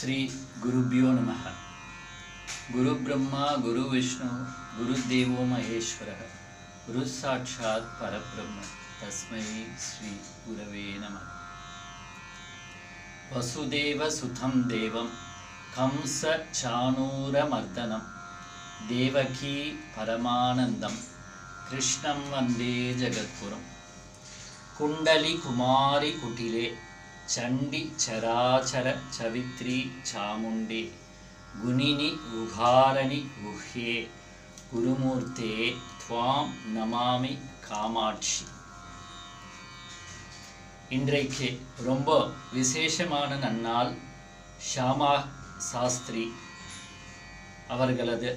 श्रीगुरुभ्यो नमः। गुरुब्रह्मा गुरुविष्णु गुरुदेवो महेश्वरः गुरुस्साक्षात् परब्रह्म। तस्मै श्रीगुरवे नमः। वसुदेवसुतं देवं कंसचाणूरमर्दनं देवकी परमानन्दं कृष्णं वन्दे जगत्पुरं कुण्डलिकुमारिकुटिले சண்டி சராசர சவித்ரி சாமுண்டி குணினி உகாரணி குஹ்யே குருமூர்த்தே துவாம் நமாமி காமாட்சி. இன்றைக்கு ரொம்ப விசேஷமான நன்னால் ஷாமா சாஸ்திரி அவர்களது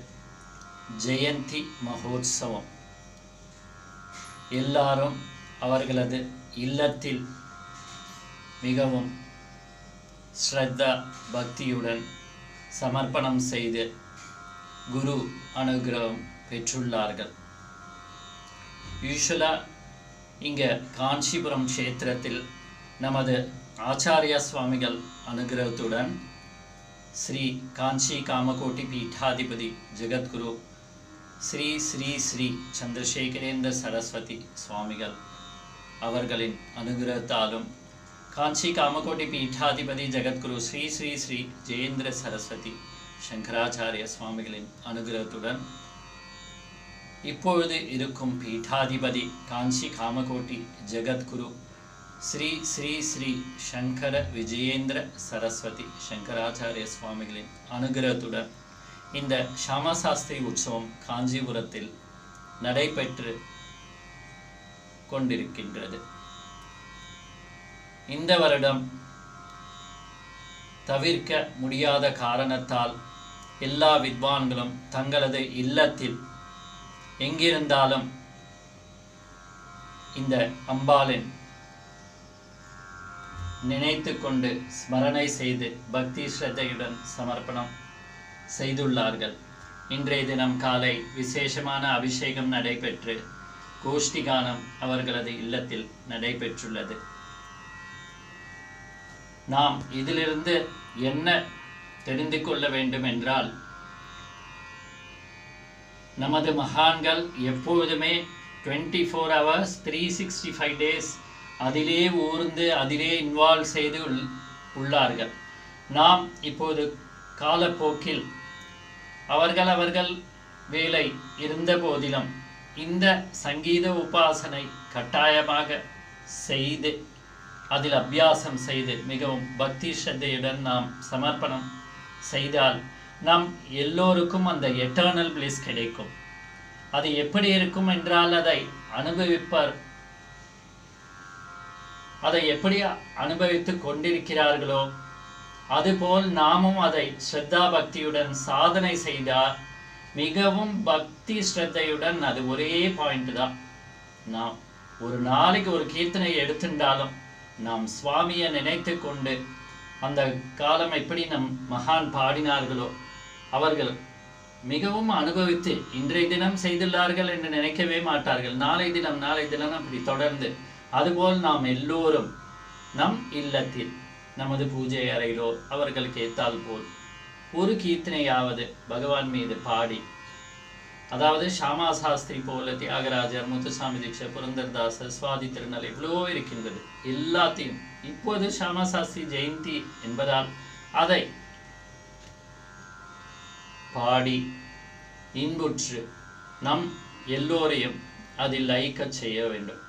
ஜெயந்தி மகோத்சவம். எல்லாரும் அவர்களது இல்லத்தில் மிகவும் ஸ்ரத்தா பக்தியுடன் சமர்ப்பணம் செய்து குரு அனுகிரகம் பெற்றுள்ளார்கள். யூஸ்வலாக இங்கே காஞ்சிபுரம் க்ஷேத்திரத்தில் நமது ஆச்சாரியா சுவாமிகள் அனுகிரகத்துடன் ஸ்ரீ காஞ்சி காமகோட்டி பீட்டாதிபதி ஜெகத்குரு ஸ்ரீ ஸ்ரீ ஸ்ரீ சந்திரசேகரேந்திர சரஸ்வதி சுவாமிகள் அவர்களின் அனுகிரகத்தாலும் காஞ்சி காமகோட்டி பீட்டாதிபதி ஜெகத்குரு ஸ்ரீ ஸ்ரீ ஸ்ரீ ஜெயேந்திர சரஸ்வதி சங்கராச்சாரிய சுவாமிகளின் அனுகிரகத்துடன் இப்பொழுது இருக்கும் பீட்டாதிபதி காஞ்சி காமகோட்டி ஜெகத்குரு ஸ்ரீ ஸ்ரீ ஸ்ரீ சங்கர விஜயேந்திர சரஸ்வதி சங்கராச்சாரிய சுவாமிகளின் அனுகிரகத்துடன் இந்த ஷாமசாஸ்திரி உற்சவம் காஞ்சிபுரத்தில் நடைபெற்று கொண்டிருக்கின்றது. இந்த வருடம் தவிர்க்க முடியாத காரணத்தால் எல்லா வித்வான்களும் தங்களது இல்லத்தில் எங்கிருந்தாலும் இந்த அம்பாளின் நினைத்து கொண்டு ஸ்மரணை செய்து பக்தி ஸ்ரத்தையுடன் சமர்ப்பணம் செய்துள்ளார்கள். இன்றைய தினம் காலை விசேஷமான அபிஷேகம் நடைபெற்று கோஷ்டி கானம் அவர்களது இல்லத்தில் நடைபெற்றுள்ளது. நாம் இதிலிருந்து என்ன தெரிந்து கொள்ள வேண்டும் என்றால் நமது மகான்கள் எப்பொழுதுமே twenty four hours three sixty five days அதிலே ஊர்ந்து அதிலே இன்வால்வ் செய்து உள் உள்ளார்கள். நாம் இப்போது காலப்போக்கில் அவர்கள் அவர்கள் வேலை இருந்த போதிலும் இந்த சங்கீத உபாசனை கட்டாயமாக செய்து அதில் அபியாசம் செய்து மிகவும் பக்தி ஸ்ரத்தையுடன் நாம் சமர்ப்பணம் செய்தால் நாம் எல்லோருக்கும் அந்த எட்டர்னல் பிளேஸ் கிடைக்கும். அது எப்படி இருக்கும் என்றால் அதை அனுபவிப்பர் அதை எப்படி அனுபவித்து கொண்டிருக்கிறார்களோ அதுபோல் நாமும் அதை ஸ்ரத்தா பக்தியுடன் சாதனை செய்தால் மிகவும் பக்தி ஸ்ரத்தையுடன் அது ஒரே பாயிண்ட் தான். நாம் ஒரு நாளைக்கு ஒரு கீர்த்தனை எடுத்துட்டாலும் நாம் சுவாமியை நினைத்து கொண்டு அந்த காலம் எப்படி நம் மகான் பாடினார்களோ அவர்கள் மிகவும் அனுபவித்து இன்றைய தினம் செய்துள்ளார்கள் என்று நினைக்கவே மாட்டார்கள். நாளை தினம் நாளை தினம் அப்படி தொடர்ந்து அதுபோல் நாம் எல்லோரும் நம் இல்லத்தில் நமது பூஜை அறையிலோ அவர்களுக்கு ஏத்தால் போல் ஒரு கீர்த்தனையாவது பகவான் மீது பாடி அதாவது ஷாமா சாஸ்திரி போல தியாகராஜர் முத்துசாமி தீட்சை புரந்தர்தாசர் சுவாதி திருநாள் எவ்வளோ இருக்கின்றது. எல்லாத்தையும் இப்போது ஷாமா சாஸ்திரி ஜெயந்தி என்பதால் அதை பாடி இன்புற்று நம் எல்லோரையும் அதில் லைக்க செய்ய வேண்டும்.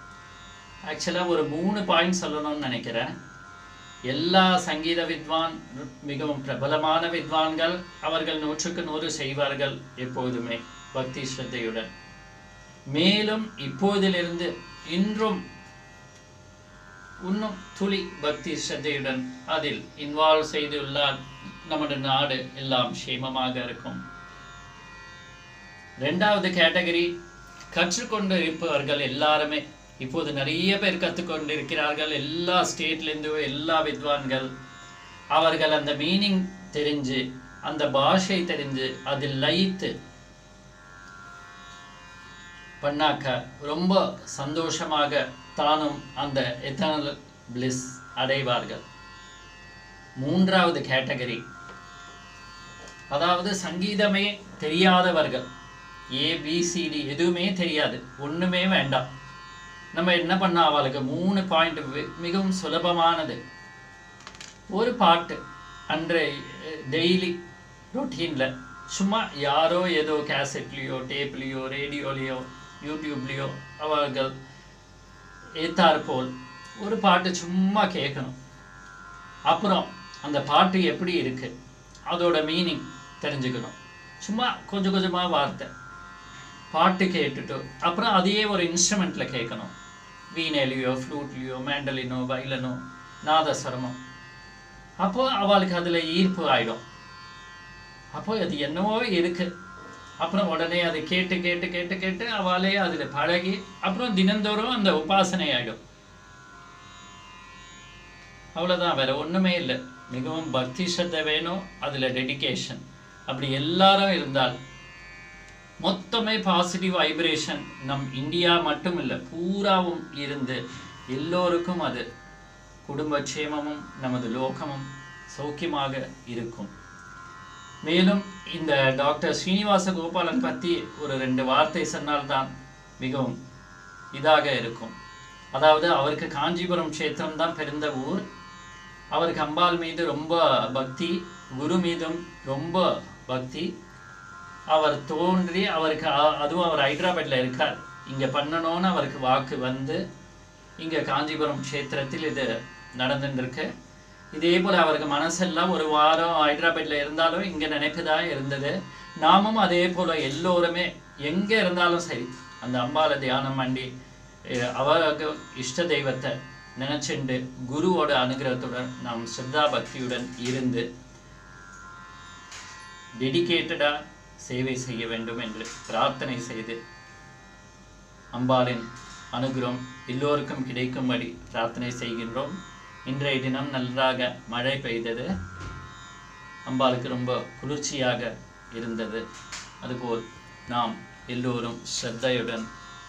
ஆக்சுவலாக ஒரு மூணு பாயிண்ட் சொல்லணும்னு நினைக்கிறேன். எல்லா சங்கீத வித்வான் மிகவும் பிரபலமான வித்வான்கள் அவர்கள் நூற்றுக்கு நூறு செய்வார்கள் எப்போதுமே. பக்தி ஸ்ரத்தையுடன். மேலும் இப்போதிலிருந்து இன்றும் இன்னும் துளி பக்தி ஸ்ரத்தையுடன் அதில் இன்வால்வ் செய்துள்ளார் நமது நாடு எல்லாம் க்ஷேமமாக இருக்கும். ரெண்டாவது கேட்டகரி கற்றுக்கொண்டு இருப்பவர்கள் எல்லாருமே இப்போது நிறைய பேர் கற்றுக்கொண்டு இருக்கிறார்கள் எல்லா ஸ்டேட்லேருந்து எல்லா வித்வான்கள் அவர்கள் அந்த மீனிங் தெரிஞ்சு அந்த பாஷை தெரிஞ்சு அதில் லயித்து பண்ணாக்க ரொம்ப சந்தோஷமாக தானும் அந்த எத்தனல் பிளிஸ் அடைவார்கள். மூன்றாவது கேட்டகரி. அதாவது சங்கீதமே தெரியாதவர்கள். ஏபிசிடி எதுவுமே தெரியாது. ஒண்ணுமே வேண்டாம். நம்ம என்ன பண்ண அவளுக்கு மூணு பாயிண்ட் மிகவும் சுலபமானது. ஒரு பாட்டு அன்றை டெய்லி ரொட்டீனில் சும்மா யாரோ ஏதோ கேசட்லேயோ டேப்லேயோ ரேடியோலேயோ யூடியூப்லேயோ அவர்கள் ஏத்தார் போல் ஒரு பாட்டு சும்மா கேட்கணும் அப்புறம் அந்த பாட்டு எப்படி இருக்கு அதோட மீனிங் தெரிஞ்சுக்கணும் சும்மா கொஞ்சம் கொஞ்சமாக வார்த்தை பாட்டு கேட்டுட்டு அப்புறம் அதையே ஒரு இன்ஸ்ட்ருமெண்ட்டில் கேட்கணும் வீணையிலையோ ஃப்ளூட்லேயோ மேண்டலினோ வயலனோ நாதஸ்வரமோ அப்போது அவளுக்கு அதில் ஈர்ப்பு ஆயிடும் அப்போது அது என்னவோ இருக்குது அப்புறம் உடனே அதை கேட்டு கேட்டு கேட்டு கேட்டு அவளே அதில் பழகி அப்புறம் தினந்தோறும் அந்த உபாசனை ஆகிடும் அவ்வளோதான் வேற ஒன்றுமே இல்லை. மிகவும் பக்தி சத்தை வேணும் அதில் டெடிகேஷன் அப்படி எல்லாரும் இருந்தால் மொத்தமே பாசிட்டிவ் வைப்ரேஷன் நம் இந்தியா மட்டும் இல்லை பூராவும் இருந்து எல்லோருக்கும் அது குடும்பக்ஷேமமும் நமது லோகமும் சௌக்கியமாக இருக்கும். மேலும் இந்த டாக்டர் ஸ்ரீனிவாச கோபாலன் பற்றி ஒரு ரெண்டு வார்த்தை சொன்னால்தான் மிகவும் இதாக இருக்கும். அதாவது அவருக்கு காஞ்சிபுரம் க்ஷேத்திரம் தான் பிறந்த ஊர். அவருக்கு அம்பாள் மீது ரொம்ப பக்தி குரு மீதும் ரொம்ப பக்தி. அவர் தோன்றி அவருக்கு அதுவும் அவர் ஹைதராபாத்தில் இருக்கார். இங்கே பண்ணணும்னு அவருக்கு வாக்கு வந்து இங்கே காஞ்சிபுரம் க்ஷேத்திரத்தில் இது நடந்துட்டுருக்கு இதே போல அவருக்கு மனசெல்லாம் ஒரு வாரம் ஹைதராபாத்ல இருந்தாலும் இங்க நினைப்பதா இருந்தது. நாமும் அதே போல எல்லோருமே எங்க இருந்தாலும் சரி அந்த அம்பாளை தியானம் பண்ணி அவருக்கு இஷ்ட தெய்வத்தை நினைச்சுண்டு குருவோட அனுகிரகத்துடன் நாம் ஸ்ரத்தா பக்தியுடன் இருந்து டெடிகேட்டடா சேவை செய்ய வேண்டும் என்று பிரார்த்தனை செய்து அம்பாளின் அனுகிரகம் எல்லோருக்கும் கிடைக்கும்படி பிரார்த்தனை செய்கின்றோம். இன்றைய தினம் நன்றாக மழை பெய்தது. அம்பாளுக்கு ரொம்ப குளிர்ச்சியாக இருந்தது. அதுபோல் நாம் எல்லோரும் ஸ்ரத்தையுடன்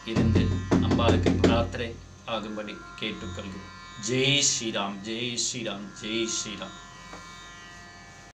இருந்து அம்பாளுக்கு பிரார்த்தனை ஆகும்படி கேட்டுக்கொள்கிறோம். ஜெய் ஸ்ரீராம் ஜெய் ஸ்ரீராம் ஜெய் ஸ்ரீராம்.